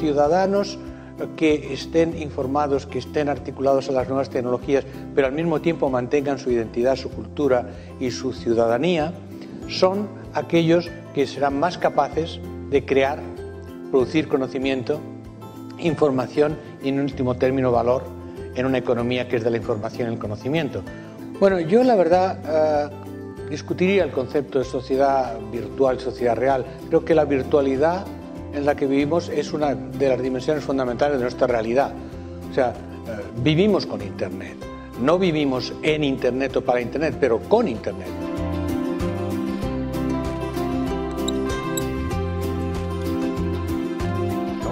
ciudadanos que estén informados, que estén articulados a las nuevas tecnologías, pero al mismo tiempo mantengan su identidad, su cultura y su ciudadanía, son aquellos que serán más capaces de crear, producir conocimiento, información y, en último término, valor en una economía que es de la información y el conocimiento. Bueno, yo la verdad eh, discutiría el concepto de sociedad virtual, sociedad real. Creo que la virtualidad en la que vivimos es una de las dimensiones fundamentales de nuestra realidad. O sea, eh, vivimos con Internet. No vivimos en Internet o para Internet, pero con Internet.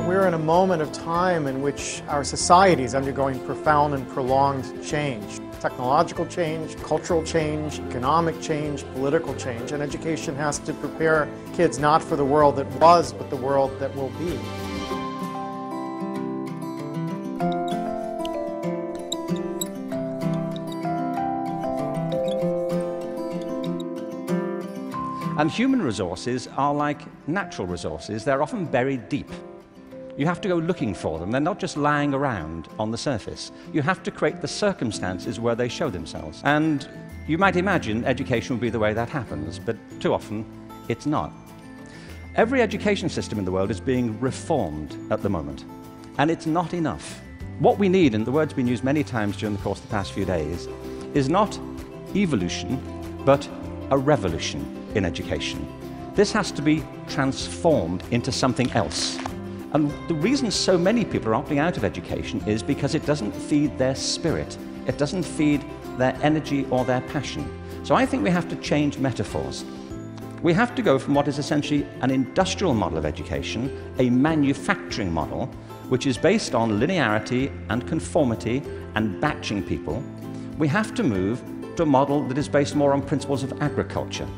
We're in a moment of time in which our society is undergoing profound and prolonged change. Technological change, cultural change, economic change, political change, and education has to prepare kids not for the world that was, but the world that will be. And human resources are like natural resources, they're often buried deep. You have to go looking for them. They're not just lying around on the surface. You have to create the circumstances where they show themselves. And you might imagine education would be the way that happens, but too often it's not. Every education system in the world is being reformed at the moment, and it's not enough. What we need, and the word's been used many times during the course of the past few days, is not evolution, but a revolution in education. This has to be transformed into something else. And the reason so many people are opting out of education is because it doesn't feed their spirit, it doesn't feed their energy or their passion. So I think we have to change metaphors. We have to go from what is essentially an industrial model of education, a manufacturing model, which is based on linearity and conformity and batching people. We have to move to a model that is based more on principles of agriculture.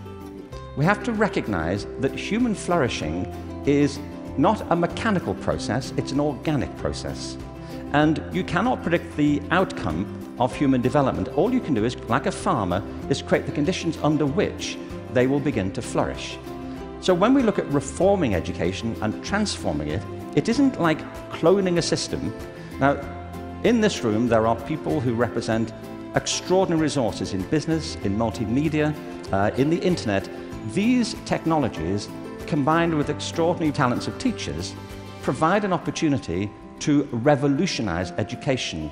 We have to recognize that human flourishing is not a mechanical process, it's an organic process. And you cannot predict the outcome of human development. All you can do is, like a farmer, is create the conditions under which they will begin to flourish. So when we look at reforming education and transforming it, it isn't like cloning a system. Now, in this room, there are people who represent extraordinary resources in business, in multimedia, uh, in the internet. These technologies combined with extraordinary talents of teachers, provide an opportunity to revolutionize education.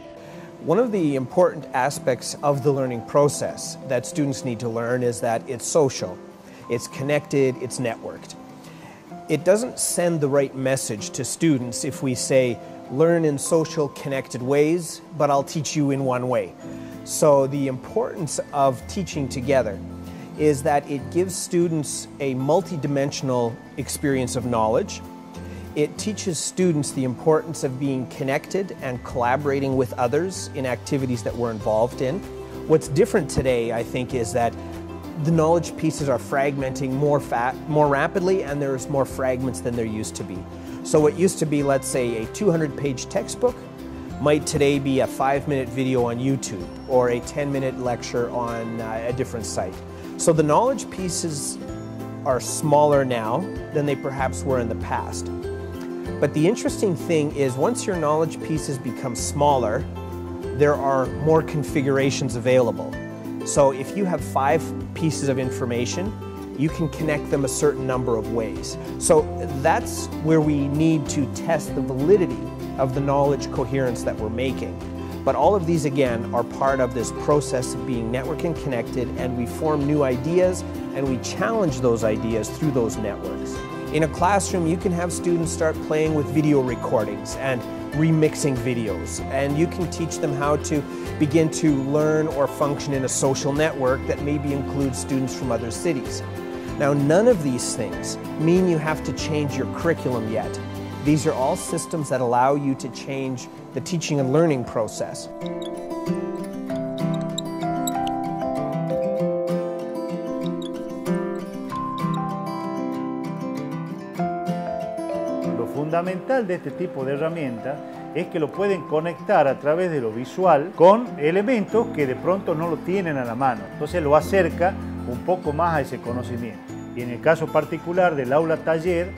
One of the important aspects of the learning process that students need to learn is that it's social, it's connected, it's networked. It doesn't send the right message to students if we say, learn in social connected ways, but I'll teach you in one way. So the importance of teaching together is that it gives students a multidimensional experience of knowledge. It teaches students the importance of being connected and collaborating with others in activities that we're involved in. What's different today, I think, is that the knowledge pieces are fragmenting more, more rapidly and there's more fragments than there used to be. So what used to be, let's say, a 200-page textbook might today be a five-minute video on YouTube or a 10-minute lecture on uh, a different site. So the knowledge pieces are smaller now than they perhaps were in the past. But the interesting thing is once your knowledge pieces become smaller, there are more configurations available. So if you have five pieces of information, you can connect them a certain number of ways. So that's where we need to test the validity of the knowledge coherence that we're making. But all of these, again, are part of this process of being network and connected, and we form new ideas and we challenge those ideas through those networks. In a classroom, you can have students start playing with video recordings and remixing videos, and you can teach them how to begin to learn or function in a social network that maybe includes students from other cities. Now, none of these things mean you have to change your curriculum yet. These are all systems that allow you to change the teaching and learning process. Lo fundamental de este tipo de herramientas es que lo pueden conectar a través de lo visual con elementos que de pronto no lo tienen a la mano. Entonces lo acerca un poco más a ese conocimiento. Y en el caso particular del aula taller,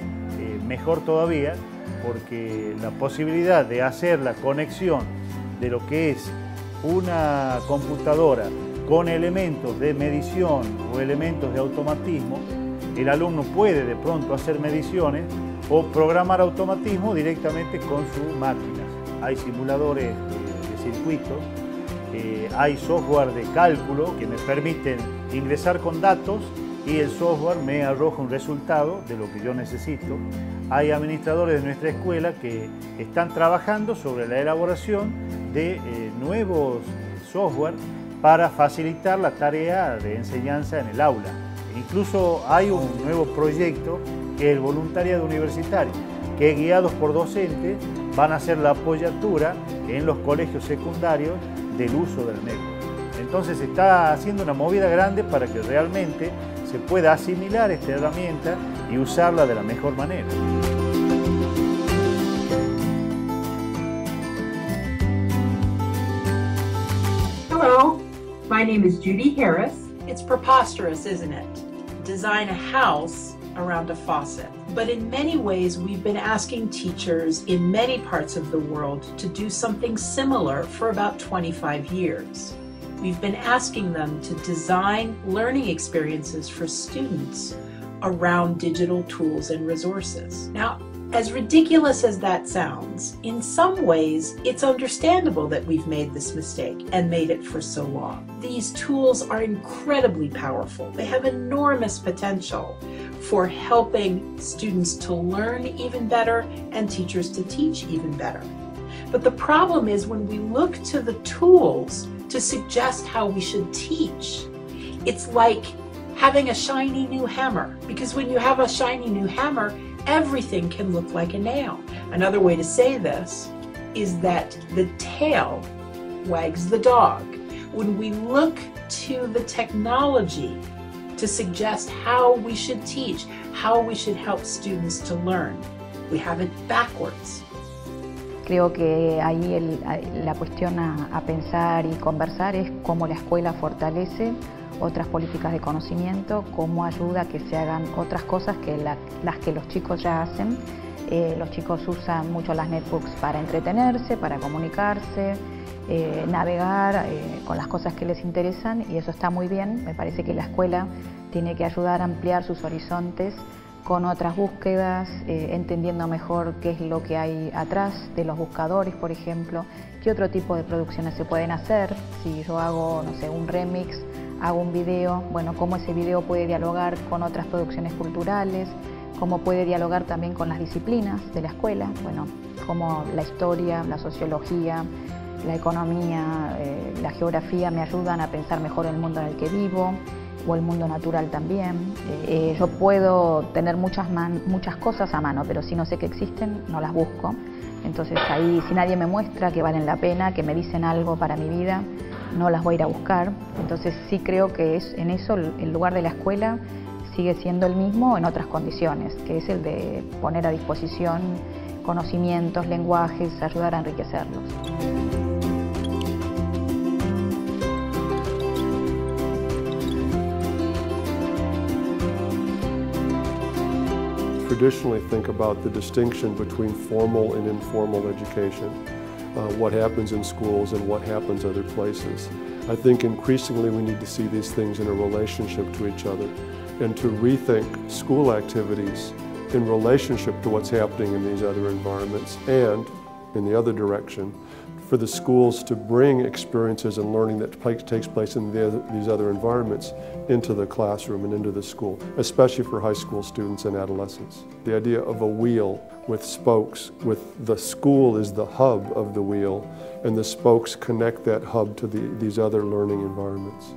eh, mejor todavía, porque la posibilidad de hacer la conexión de lo que es una computadora con elementos de medición o elementos de automatismo, el alumno puede de pronto hacer mediciones o programar automatismo directamente con sus máquinas. Hay simuladores de, circuitos, eh, hay software de cálculo que me permiten ingresar con datos y el software me arroja un resultado de lo que yo necesito. Hay administradores de nuestra escuela que están trabajando sobre la elaboración de eh, nuevos software para facilitar la tarea de enseñanza en el aula. Incluso hay un nuevo proyecto que es el voluntariado universitario, que guiados por docentes van a hacer la apoyatura en los colegios secundarios del uso del network. Entonces se está haciendo una movida grande para que realmente se pueda asimilar esta herramienta y usarla de la mejor manera. Hello, my name is Judy Harris. It's preposterous, isn't it? Design a house around a faucet. But in many ways, we've been asking teachers in many parts of the world to do something similar for about 25 years. We've been asking them to design learning experiences for students around digital tools and resources. Now, as ridiculous as that sounds, in some ways, it's understandable that we've made this mistake and made it for so long. These tools are incredibly powerful. They have enormous potential for helping students to learn even better and teachers to teach even better. But the problem is when we look to the tools to suggest how we should teach, it's like having a shiny new hammer. Because when you have a shiny new hammer, everything can look like a nail. Another way to say this is that the tail wags the dog. When we look to the technology to suggest how we should teach, how we should help students to learn, we have it backwards. Creo que ahí la cuestión a, a pensar y conversar es cómo la escuela fortalece otras políticas de conocimiento, cómo ayuda a que se hagan otras cosas que las que los chicos ya hacen. Eh, los chicos usan mucho las netbooks para entretenerse, para comunicarse, eh, navegar eh, con las cosas que les interesan y eso está muy bien. Me parece que la escuela tiene que ayudar a ampliar sus horizontes con otras búsquedas, entendiendo mejor qué es lo que hay atrás de los buscadores, por ejemplo, qué otro tipo de producciones se pueden hacer. Si yo hago, no sé, un remix hago un video, bueno, cómo ese video puede dialogar con otras producciones culturales, cómo puede dialogar también con las disciplinas de la escuela, bueno, cómo la historia, la sociología, la economía, eh, la geografía me ayudan a pensar mejor el mundo en el que vivo o el mundo natural también. Eh, yo puedo tener muchas, muchas cosas a mano, pero si no sé que existen, no las busco. Entonces ahí, si nadie me muestra que valen la pena, que me dicen algo para mi vida, no las voy a ir a buscar. Entonces sí creo que es en eso el lugar de la escuela sigue siendo el mismo en otras condiciones, que es el de poner a disposición conocimientos, lenguajes, ayudar a enriquecerlos. Traditionally think about the distinction between formal and informal education. uh, what happens in schools and what happens other places. I think increasingly we need to see these things in a relationship to each other and to rethink school activities in relationship to what's happening in these other environments and in the other direction for the schools to bring experiences and learning that takes place in the, these other environments into the classroom and into the school, especially for high school students and adolescents. The idea of a wheel with spokes, with the school is the hub of the wheel, and the spokes connect that hub to the, these other learning environments.